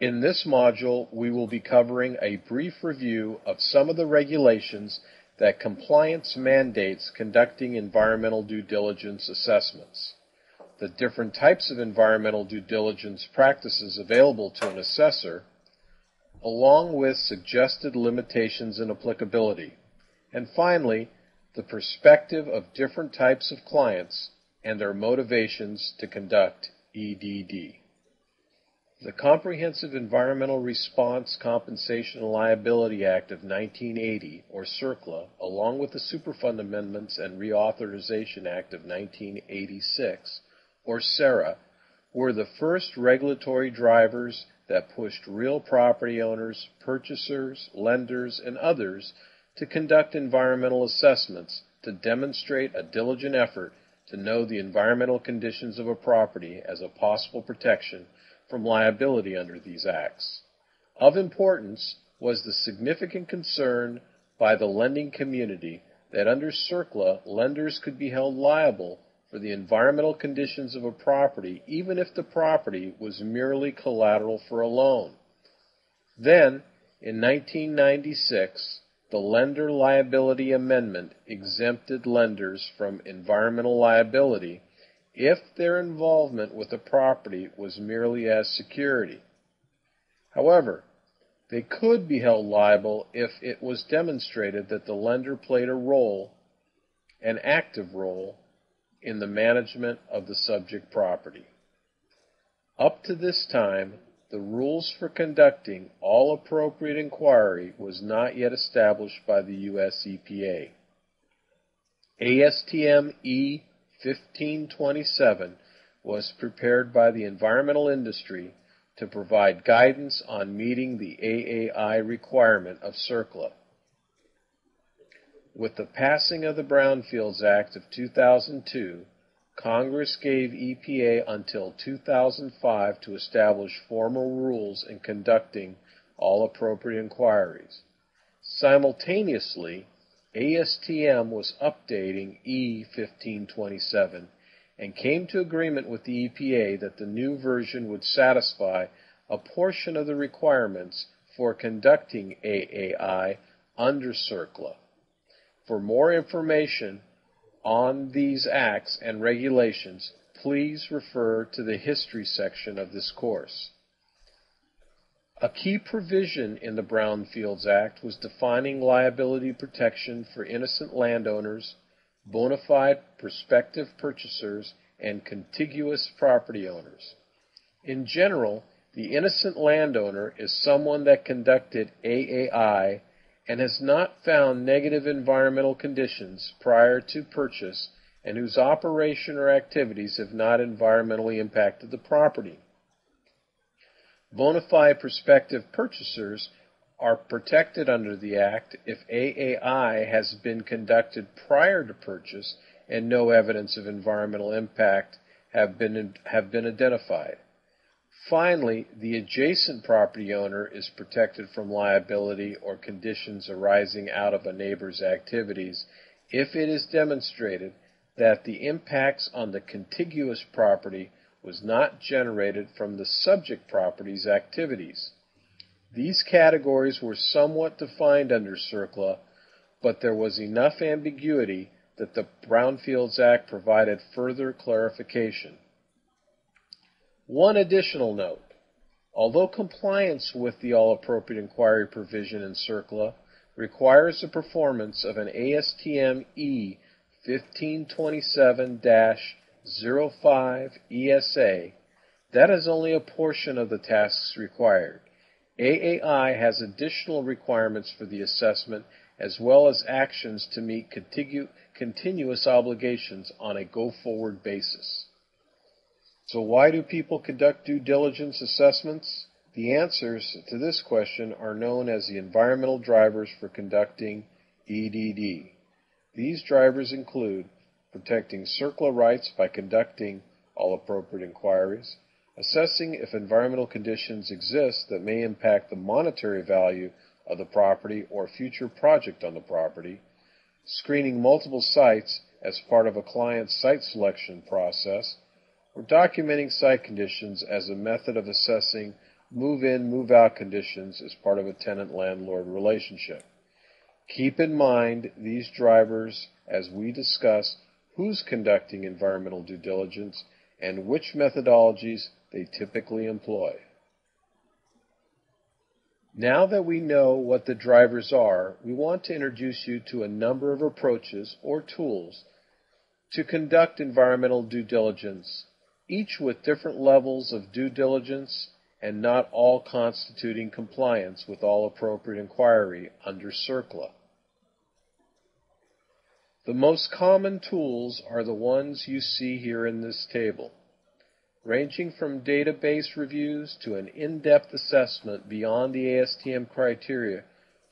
In this module, we will be covering a brief review of some of the regulations that compliance mandates conducting environmental due diligence assessments, the different types of environmental due diligence practices available to an assessor, along with suggested limitations and applicability, and finally, the perspective of different types of clients and their motivations to conduct EDD. The Comprehensive Environmental Response, Compensation, and Liability Act of 1980, or CERCLA, along with the Superfund Amendments and Reauthorization Act of 1986, or SARA, were the first regulatory drivers that pushed real property owners, purchasers, lenders, and others to conduct environmental assessments to demonstrate a diligent effort to know the environmental conditions of a property as a possible protection from liability under these acts. Of importance was the significant concern by the lending community that under CERCLA, lenders could be held liable for the environmental conditions of a property even if the property was merely collateral for a loan. Then, in 1996, the Lender Liability Amendment exempted lenders from environmental liability if their involvement with the property was merely as security. However, they could be held liable if it was demonstrated that the lender played a role, an active role, in the management of the subject property. Up to this time, the rules for conducting all appropriate inquiry was not yet established by the U.S. EPA. ASTM E 1527 was prepared by the environmental industry to provide guidance on meeting the AAI requirement of CERCLA. With the passing of the Brownfields Act of 2002, Congress gave EPA until 2005 to establish formal rules in conducting all appropriate inquiries. Simultaneously, ASTM was updating E1527 and came to agreement with the EPA that the new version would satisfy a portion of the requirements for conducting AAI under CERCLA. For more information on these acts and regulations, please refer to the history section of this course. A key provision in the Brownfields Act was defining liability protection for innocent landowners, bona fide prospective purchasers, and contiguous property owners. In general, the innocent landowner is someone that conducted AAI and has not found negative environmental conditions prior to purchase and whose operation or activities have not environmentally impacted the property. Bona fide prospective purchasers are protected under the Act if AAI has been conducted prior to purchase and no evidence of environmental impact have been, have been identified. Finally, the adjacent property owner is protected from liability or conditions arising out of a neighbor's activities if it is demonstrated that the impacts on the contiguous property was not generated from the subject property's activities. These categories were somewhat defined under CERCLA, but there was enough ambiguity that the Brownfields Act provided further clarification. One additional note. Although compliance with the all appropriate inquiry provision in CERCLA requires the performance of an ASTM E 1527 05 ESA, that is only a portion of the tasks required. AAI has additional requirements for the assessment as well as actions to meet continu- continuous obligations on a go forward basis. So, why do people conduct due diligence assessments? The answers to this question are known as the environmental drivers for conducting EDD. These drivers include protecting CERCLA rights by conducting all appropriate inquiries, assessing if environmental conditions exist that may impact the monetary value of the property or future project on the property, screening multiple sites as part of a client's site selection process, or documenting site conditions as a method of assessing move in, move out conditions as part of a tenant landlord relationship. Keep in mind these drivers as we discuss who's conducting environmental due diligence and which methodologies they typically employ. Now that we know what the drivers are, we want to introduce you to a number of approaches or tools to conduct environmental due diligence, each with different levels of due diligence and not all constituting compliance with all appropriate inquiry under CERCLA. The most common tools are the ones you see here in this table, ranging from database reviews to an in-depth assessment beyond the ASTM criteria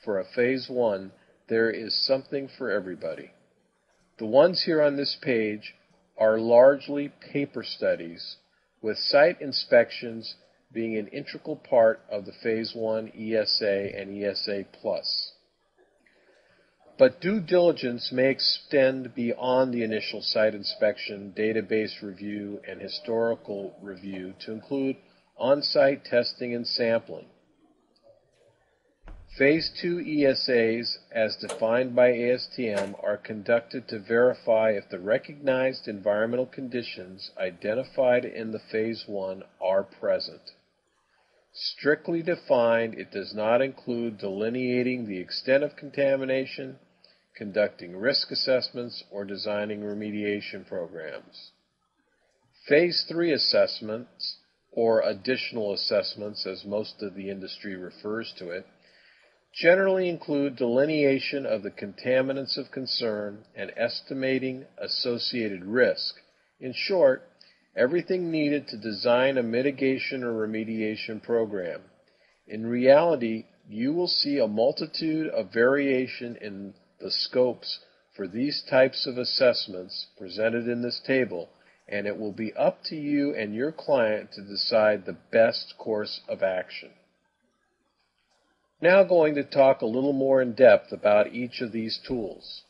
for a Phase 1, there is something for everybody. The ones here on this page are largely paper studies, with site inspections being an integral part of the Phase 1 ESA and ESA Plus. But due diligence may extend beyond the initial site inspection, database review, and historical review to include on-site testing and sampling. Phase 2 ESAs, as defined by ASTM, are conducted to verify if the recognized environmental conditions identified in the Phase 1 are present. Strictly defined, it does not include delineating the extent of contamination, conducting risk assessments, or designing remediation programs. Phase 3 assessments, or additional assessments as most of the industry refers to it, generally include delineation of the contaminants of concern and estimating associated risk. In short, everything needed to design a mitigation or remediation program. In reality, you will see a multitude of variation in the scopes for these types of assessments presented in this table, and it will be up to you and your client to decide the best course of action. Now going to talk a little more in depth about each of these tools.